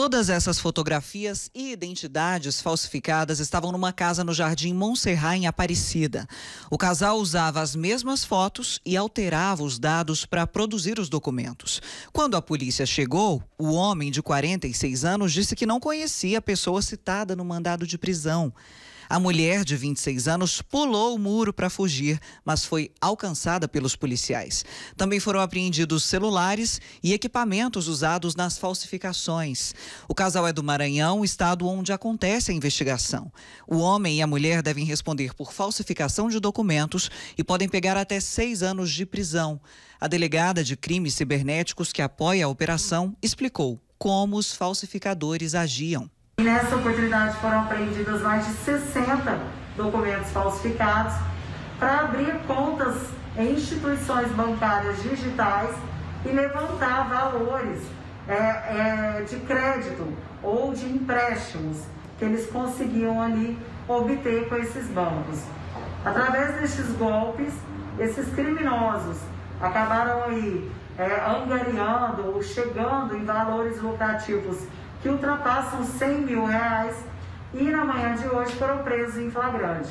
Todas essas fotografias e identidades falsificadas estavam numa casa no Jardim Montserrat, em Aparecida. O casal usava as mesmas fotos e alterava os dados para produzir os documentos. Quando a polícia chegou, o homem de 46 anos disse que não conhecia a pessoa citada no mandado de prisão. A mulher de 26 anos pulou o muro para fugir, mas foi alcançada pelos policiais. Também foram apreendidos celulares e equipamentos usados nas falsificações. O casal é do Maranhão, estado onde acontece a investigação. O homem e a mulher devem responder por falsificação de documentos e podem pegar até seis anos de prisão. A delegada de crimes cibernéticos que apoia a operação explicou como os falsificadores agiam. E nessa oportunidade foram apreendidas mais de 60 documentos falsificados para abrir contas em instituições bancárias digitais e levantar valores é, é, de crédito ou de empréstimos que eles conseguiam ali obter com esses bancos. Através destes golpes, esses criminosos acabaram aí é, angariando ou chegando em valores lucrativos que ultrapassam 100 mil reais e na manhã de hoje foram presos em flagrante.